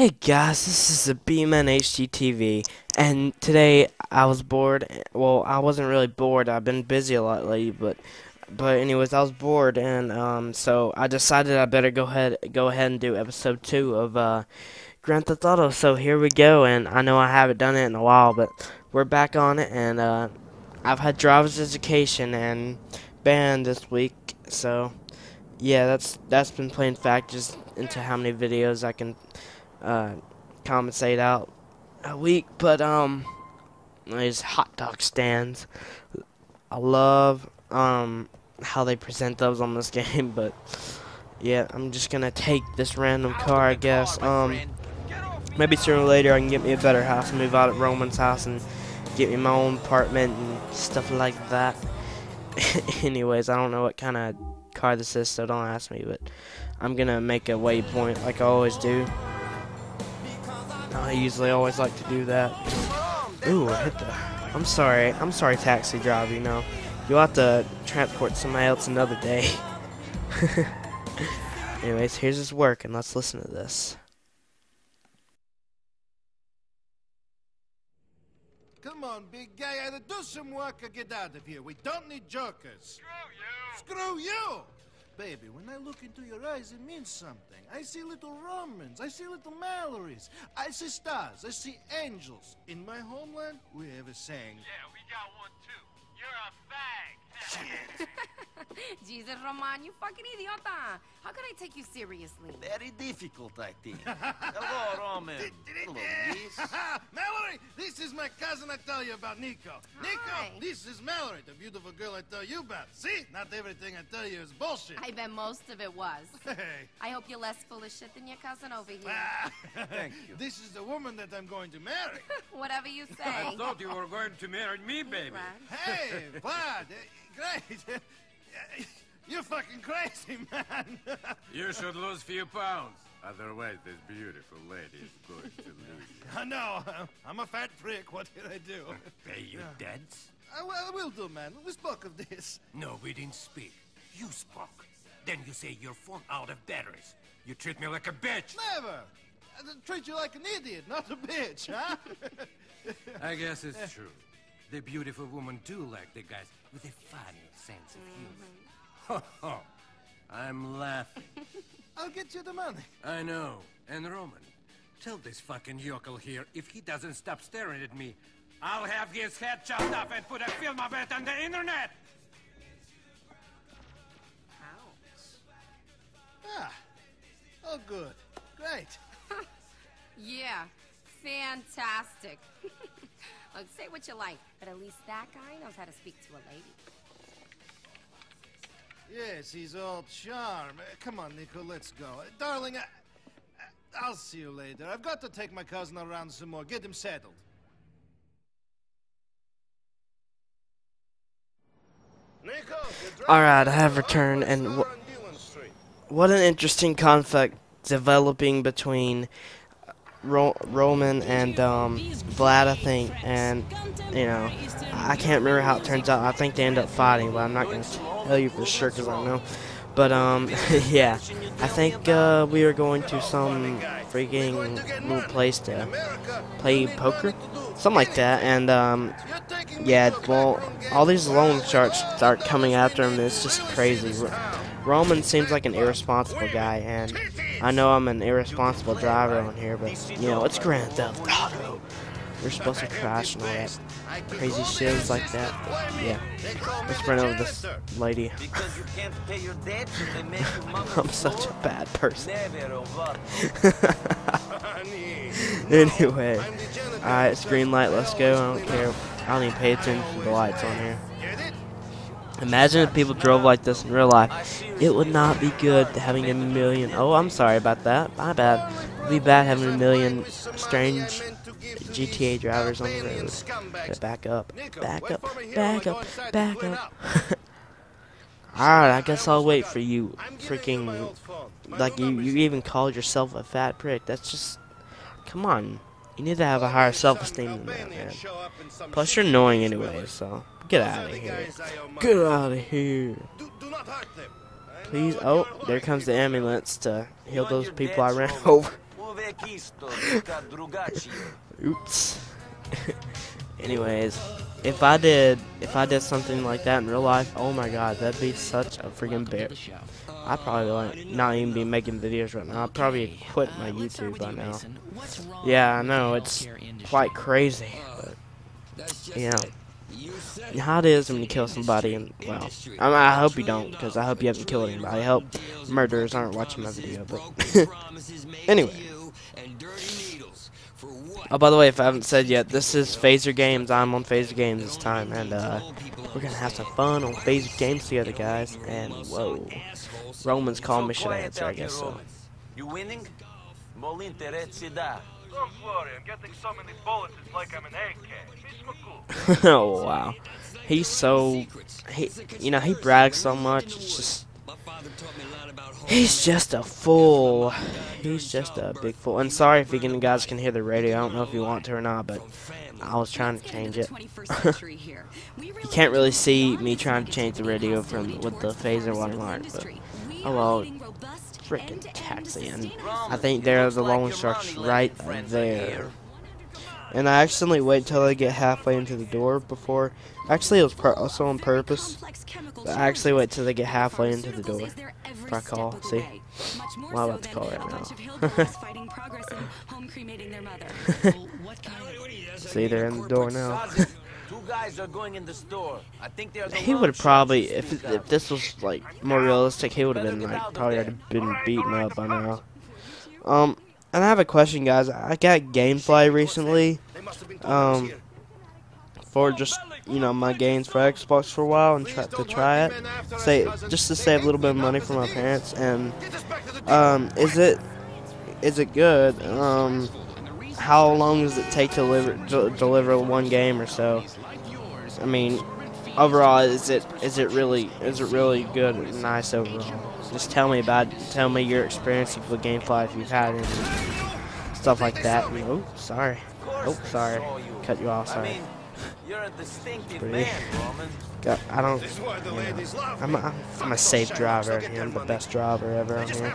Hey guys, this is the B-Man HDTV, and today I was bored. Well, I wasn't really bored. I've been busy a lot lately, but but anyways, I was bored, and um, so I decided I better go ahead go ahead and do episode two of uh, Grand Theft Auto. So here we go, and I know I haven't done it in a while, but we're back on it, and uh, I've had driver's education and band this week, so yeah, that's that's been playing factors into how many videos I can uh, compensate out a week. But um, these hot dog stands, I love um how they present those on this game. But yeah, I'm just gonna take this random car, I guess. Um, maybe sooner or later I can get me a better house move out at Roman's house and get me my own apartment and stuff like that. Anyways, I don't know what kind of car this is, so don't ask me. But I'm gonna make a waypoint like I always do. I usually always like to do that. Ooh, I hit the. I'm sorry. I'm sorry, taxi driver. You know, you'll have to transport somebody else another day. Anyways, here's his work, and let's listen to this. Come on, big guy, either do some work or get out of here. We don't need jokers. Screw you! Screw you! Baby, when I look into your eyes, it means something. I see little Romans. I see little Mallories. I see stars. I see angels. In my homeland, we have a saying. Yeah, we got one too. You're a fag. Jesus, Roman, you fucking idiota. How can I take you seriously? Very difficult, I think. Hello, Roman. Hello, Liz. Mallorie, this is my cousin I tell you about, Nico. Hi. Nico, this is Mallorie, the beautiful girl I tell you about. See? Not everything I tell you is bullshit. I bet most of it was. Hey. I hope you're less full of shit than your cousin over here. Ah, Thank you. This is the woman that I'm going to marry. Whatever you say. I thought you were going to marry me, baby. Hey, Vlad, eh, great. You're fucking crazy, man. You should lose a few pounds. Otherwise, this beautiful lady is going to lose you. I know. I'm a fat prick. What did I do? Pay your debts? I, uh, will- I will do, man. We spoke of this. No, we didn't speak. You spoke. Then you say your phone out of batteries. You treat me like a bitch. Never. Uh, I treat you like an idiot, not a bitch, huh? I guess it's eh. true. The beautiful woman do like the guys with a funny sense of humor. Ho mm-hmm. ho. I'm laughing. I'll get you the money. I know. And Roman, tell this fucking yokel here if he doesn't stop staring at me, I'll have his head chopped off and put a film of it on the internet. Ah. Oh, good. Great. Yeah, fantastic. Look, say what you like, but at least that guy knows how to speak to a lady. Yes, he's all charm. Uh, Come on, Nico, let's go. Uh, Darling, I, I- I'll see you later. I've got to take my cousin around some more. Get him settled. Nico, Alright, I have returned, and wh- what an interesting conflict developing between Ro- Roman and um, Vlad, I think, and you know, I can't remember how it turns out. I think they end up fighting, but I'm not gonna tell you for sure because I don't know. But um, yeah, I think uh, we are going to some freaking little place to play poker, something like that, and um, yeah, well, all these loan sharks start coming after him. It's just crazy. Roman seems like an irresponsible guy, and I know I'm an irresponsible driver on here, but you know it's Grand Theft Auto. You're supposed to crash and all that crazy shit like that. Yeah, let's run over this lady. I'm such a bad person. Anyway, alright, it's green light. Let's go. I don't care. I don't even pay attention to the lights on here. Imagine if people drove like this in real life. It would not be good having a million. Oh, I'm sorry about that. My bad. It'd be bad having a million strange GTA drivers on the road. Okay, back up. Back up. Back up. Back up. Alright, I guess I'll wait for you. Freaking. Like, you, you even called yourself a fat prick. That's just. Come on. You need to have a higher self esteem than that, man. Plus, you're annoying anyway, so. Get out of here. Get out of here. Please. Oh, there comes the ambulance to heal those people I ran over. Oops. Anyways, if I did if I did something like that in real life, oh my god, that'd be such a freaking bear. I'd probably like not even be making videos right now. I'd probably quit my YouTube by now. Yeah, I know it's quite crazy, but you know how it is when you kill somebody and well, I, mean, I hope you don't because I hope you haven't killed anybody. I hope murderers aren't watching my video, but anyway. Oh, by the way, if I haven't said yet, this is Phazer Games. I'm on Phazer Games this time, and uh, we're gonna have some fun on Phazer Games together, guys. And whoa, Romans call me should answer, I guess so. You winning? Molinte. Don't worry, I'm getting so many bullets, it's like I'm an AK. Be oh wow, he's so he, you know, he brags so much. It's just he's just a fool. He's just a big fool. And sorry if you guys can hear the radio. I don't know if you want to or not, but I was trying to change it. you can't really see me trying to change the radio from with the Phazer watermark, but oh well. Freaking taxi, and I think there's the long sharks right there. And I accidentally wait until I get halfway into the door before. Actually, it was also on purpose. But I actually wait till they get halfway into the door. If I call, see? Well, I'm about to call right now. see, they're in the door now. Two guys are going in the store. I think they're the he would have probably, if if this was like more realistic, he would have been like probably already been beaten up by now. Um, and I have a question, guys. I got GameFly recently, um, for just you know my games for Xbox for a while and try to try it, say just to save a little bit of money for my parents. And um, is it is it good? Um, how long does it take to deliver to deliver one game or so? I mean, overall, is it is it really is it really good and nice overall? Just tell me about tell me your experience with GameFly if you've had any stuff like that. Oh, sorry. Oh, sorry. Cut you off. Sorry. You're a distinctive Pretty. man, Roman. Got, I don't. Yeah. I'm, a, I'm a safe driver. here. I'm the best driver ever on here.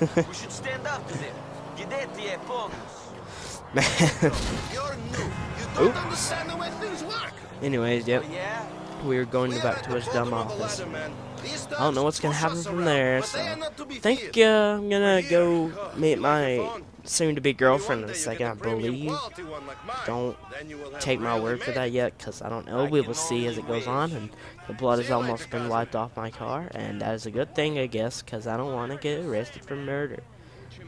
we should stand up to them. Gidetti e. Man. You're new. You don't Yeah? We're going We're back to his dumb office. ladder, I don't know what's gonna happen from there, so to I think uh, I'm gonna We're go meet my soon-to-be girlfriend in a second. I believe. like. Don't take my word for that yet, because I don't know. We will see as it goes on, and the blood has almost been wiped off my car, and that is a good thing, I guess, because I don't want to get arrested for murder.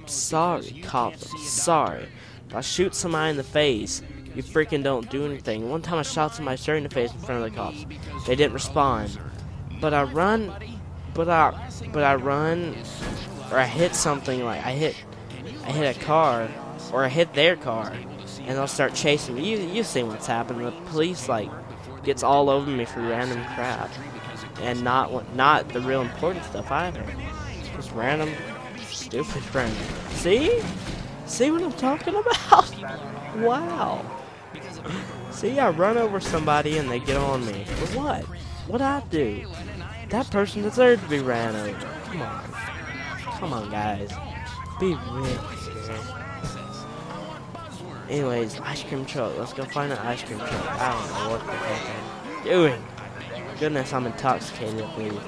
Sorry, cops. I'm sorry. If I shoot somebody in the face, you freaking don't do anything. One time I shot somebody straight in the face in front of the cops. They didn't respond. But I run, but I, but I run, or I hit something like I hit, I hit a car, or I hit their car, and they'll start chasing me. You, you've seen what's happened. The police like gets all over me for random crap, and not not the real important stuff either. Just random, stupid random. See, see what I'm talking about? Wow. See, I run over somebody and they get on me. For what? What I do? That person deserved to be ran over. Come on. Come on, guys. Be real. Anyways, ice cream truck. Let's go find an ice cream truck. I don't know what the heck I'm doing. Goodness, I'm intoxicated, believe.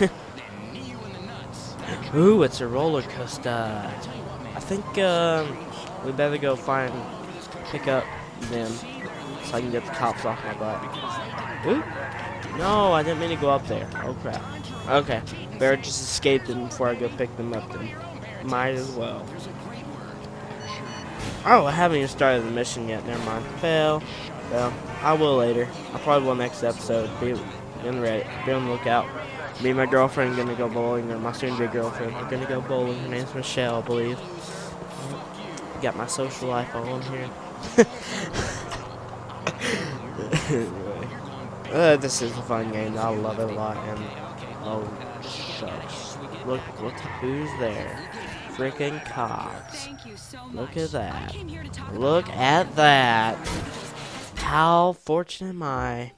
Ooh, it's a roller coaster. I think um, we better go find, pick up them, so I can get the cops off my butt. Ooh. No, I didn't mean to go up there. Oh crap. Okay, better just escape them before I go pick them up then. Might as well. Oh, I haven't even started the mission yet. Never mind. Fail. Well, I will later. I probably will next episode. Be in ready. Be on the lookout. Me and my girlfriend are gonna go bowling, or my soon-to-be girlfriend. We're gonna go bowling. Her name's Michelle, I believe. Got my social life all on here. uh, this is a fun game. I love it a lot. And oh, shucks. Look, look who's there. Freaking cops. Look at that. Look at that. How fortunate am I?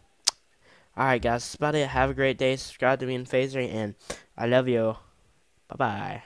Alright, guys, that's about it. Have a great day. Subscribe to me in Phazer, and I love you. Bye bye.